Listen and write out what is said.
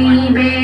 নিবে